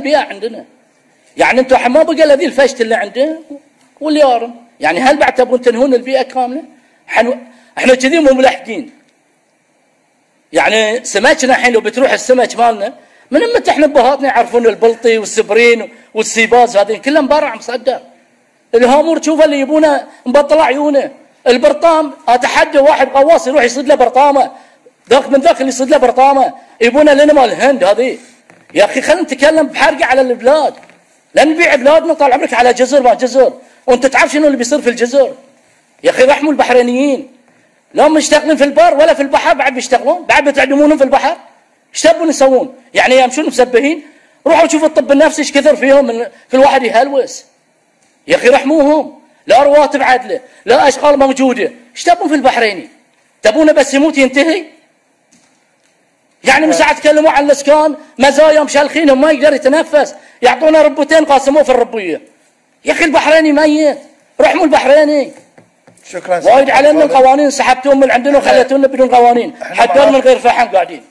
البيئة عندنا. يعني أنتم ما بقى الا ذي الفشت اللي عنده واليارم. يعني هل بعد تبون تنهون البيئة كاملة؟ إحنا إحنا كذي مو ملحقين يعني سمكنا الحين لو بتروح السمك مالنا من متى إحنا بهاتنا يعرفون البلطي والسبرين والسيباز هذين؟ كلهم برع مصدر. الهامور تشوفه اللي يبونه مبطل عيونه. البرطام أتحدى واحد غواص يروح يصيد له برطامة. ذاك من ذاك اللي يصيد له برطامة يبونه لنا مال الهند هذه يا أخي خلينا نتكلم بحرقة على البلاد. لا نبيع بلادنا طال عمرك على جزر ما جزر. وأنت تعرف شنو اللي بيصير في الجزر؟ يا أخي رحموا البحرينيين. لا مشتغلين في البر ولا في البحر بعد بيشتغلون؟ بعد بتعدمونهم في البحر؟ إيش تبون يسوون؟ يعني يمشون مسبهين؟ روحوا شوفوا الطب النفسي إيش كثر فيهم من كل واحد يهلوس. يا أخي رحموهم. لا رواتب عدله لا أشغال موجودة. إيش تبون في البحريني؟ تبونه بس يموت ينتهي؟ يعني من ساعه تكلموا عن الإسكان؟ مزايا مشلخينهم ما يقدر يتنفس. يعطونا ربوتين قاسموه في الربويه يا أخي البحريني ميت. رحموا البحريني. شكرا وايد علينا القوانين سحبتوهم من عندنا وخليتونا بدون قوانين. حتى من غير فحم قاعدين.